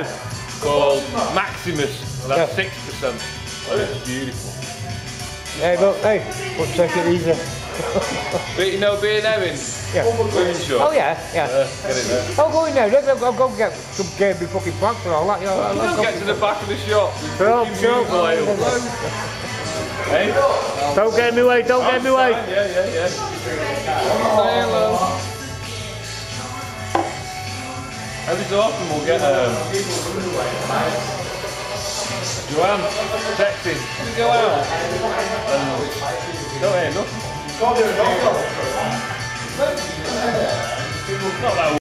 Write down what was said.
now? called Maximus. Well, that's Yeah. six percent. It's beautiful. Hey, look, hey, we'll take it easy. But you know, being Erin, Yeah. Oh yeah, yeah. Uh, get it there. I'll go in there. Look, I'll go get some Kirby fucking packs and all that. You know, I'll We'll get to the back of the shop. Sure, Fucking sure. beautiful. Hey? Don't get in my way. Don't get in my way. Yeah, yeah, yeah. Every so often we'll get um, Joanne texting, "Can we go out?" And don't hear nothing. Not that